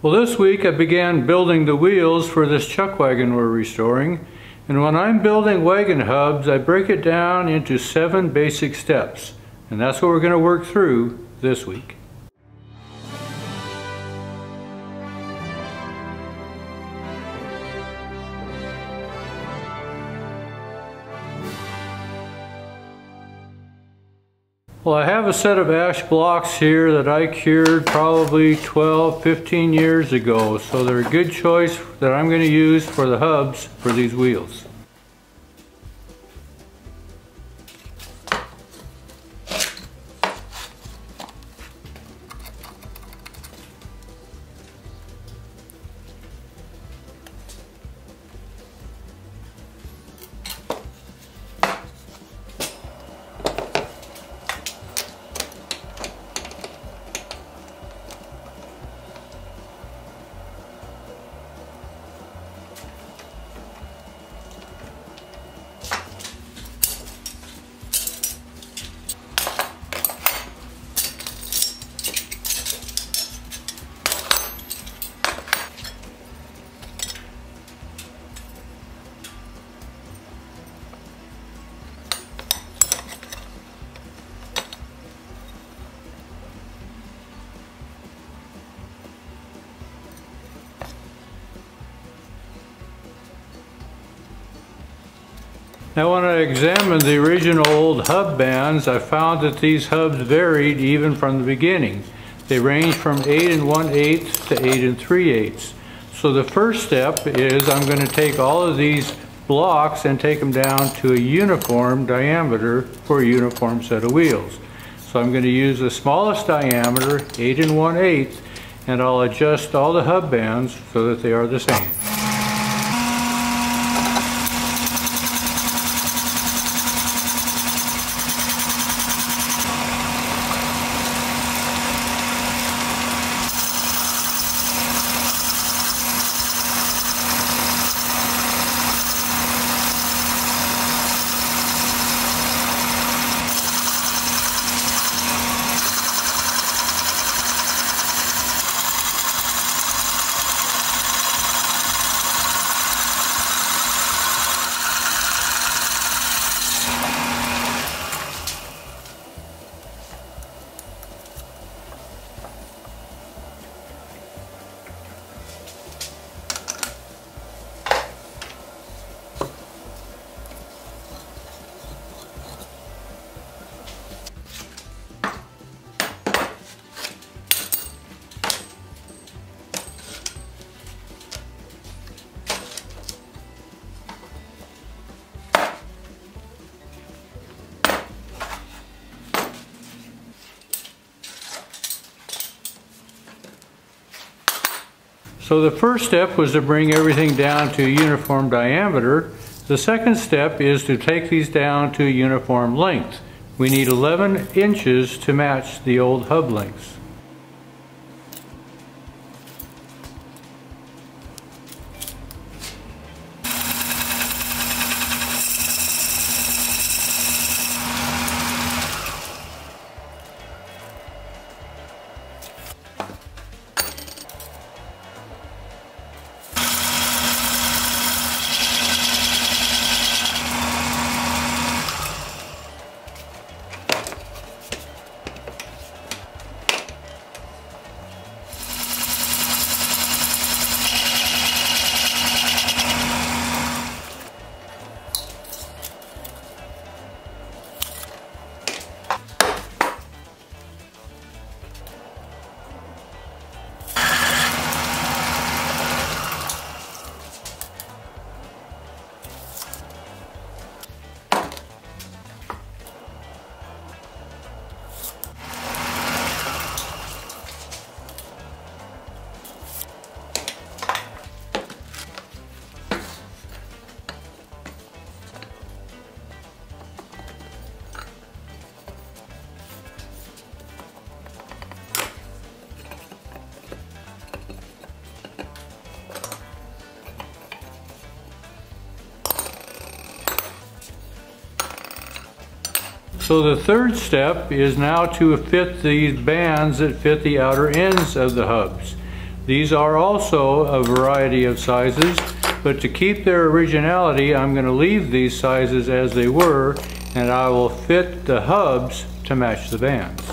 Well, this week I began building the wheels for this chuck wagon we're restoring. And when I'm building wagon hubs, I break it down into seven basic steps. And that's what we're going to work through this week. Well, I have a set of ash blocks here that I cured probably 12, 15 years ago. So they're a good choice that I'm going to use for the hubs for these wheels. Now when I examined the original old hub bands, I found that these hubs varied even from the beginning. They range from 8 and 1 8 to 8 and 3 8 So the first step is I'm going to take all of these blocks and take them down to a uniform diameter for a uniform set of wheels. So I'm going to use the smallest diameter, 8 and 1 8 and I'll adjust all the hub bands so that they are the same. So the first step was to bring everything down to uniform diameter. The second step is to take these down to a uniform length. We need 11 inches to match the old hub lengths. So the third step is now to fit these bands that fit the outer ends of the hubs. These are also a variety of sizes, but to keep their originality, I'm going to leave these sizes as they were, and I will fit the hubs to match the bands.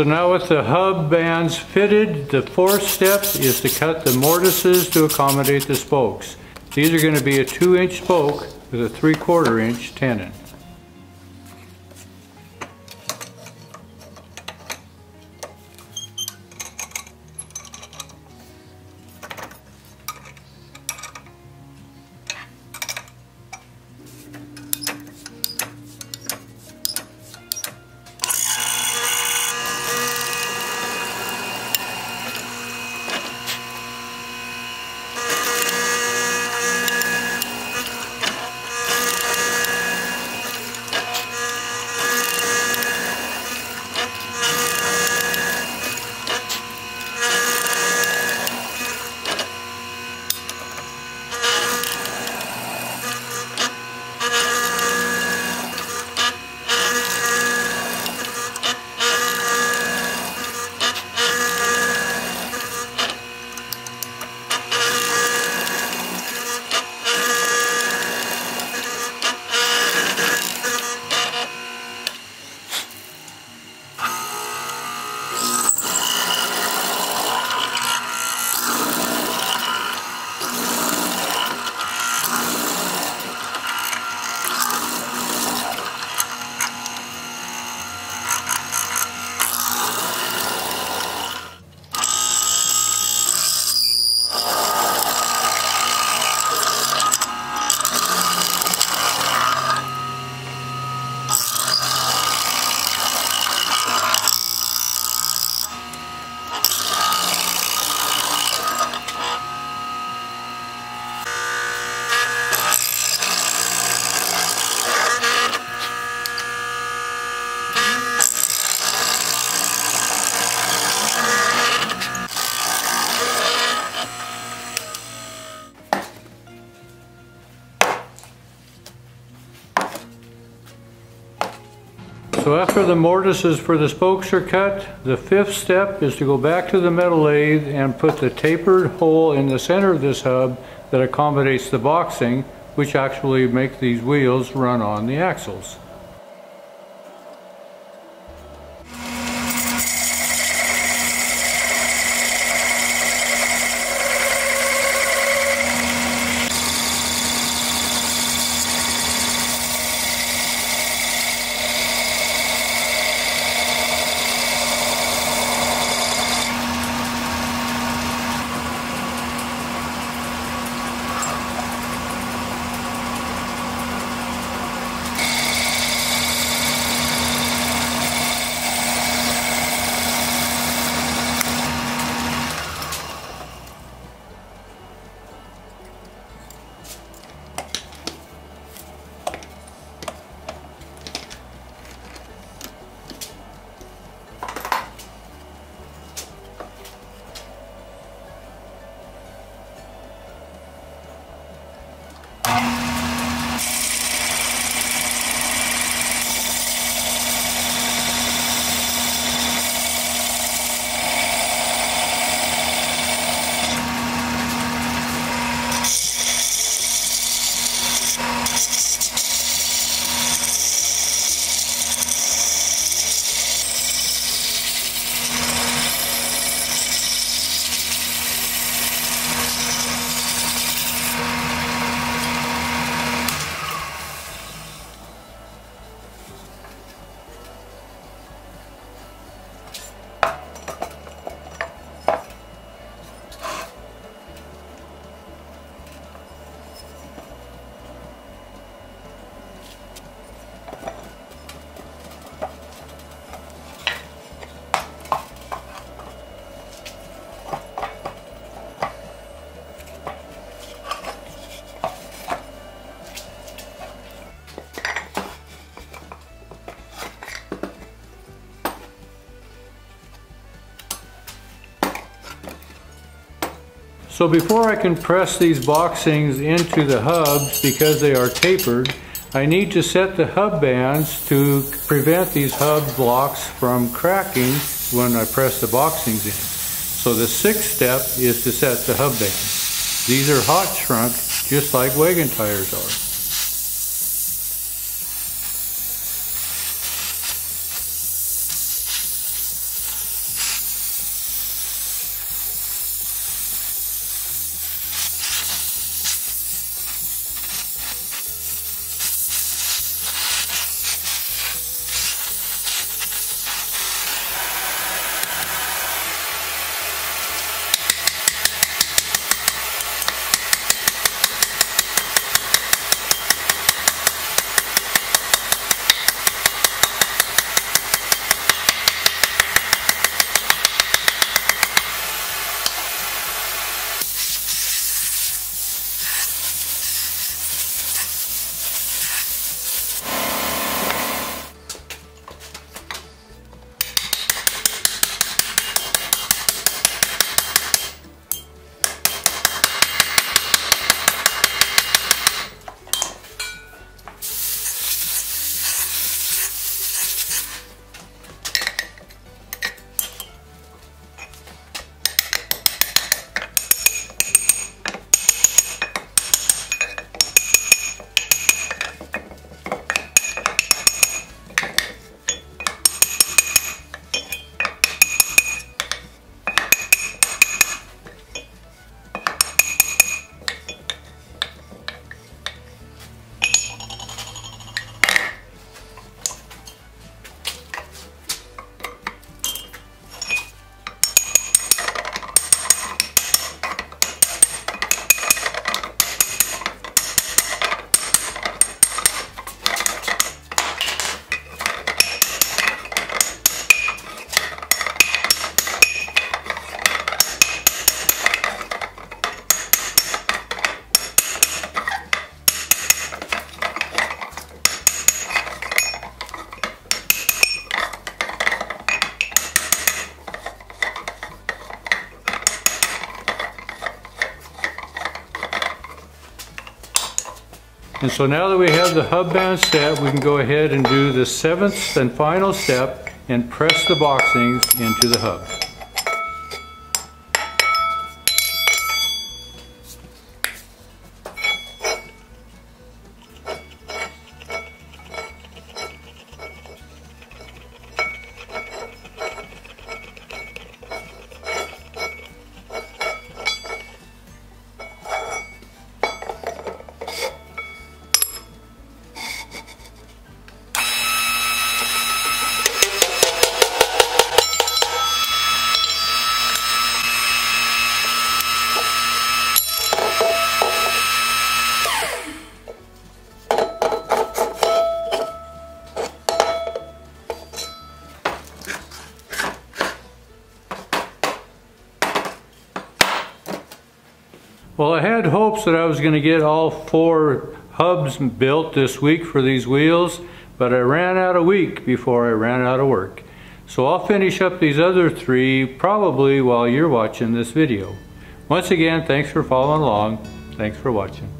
So now with the hub bands fitted, the fourth step is to cut the mortises to accommodate the spokes. These are going to be a 2 inch spoke with a 3 quarter inch tenon. So after the mortises for the spokes are cut, the fifth step is to go back to the metal lathe and put the tapered hole in the center of this hub that accommodates the boxing, which actually make these wheels run on the axles. So before I can press these boxings into the hubs because they are tapered, I need to set the hub bands to prevent these hub blocks from cracking when I press the boxings in. So the sixth step is to set the hub bands. These are hot shrunk just like wagon tires are. And so now that we have the hub band set, we can go ahead and do the seventh and final step and press the boxings into the hub. Well, I had hopes that I was going to get all four hubs built this week for these wheels, but I ran out a week before I ran out of work. So I'll finish up these other three probably while you're watching this video. Once again, thanks for following along. Thanks for watching.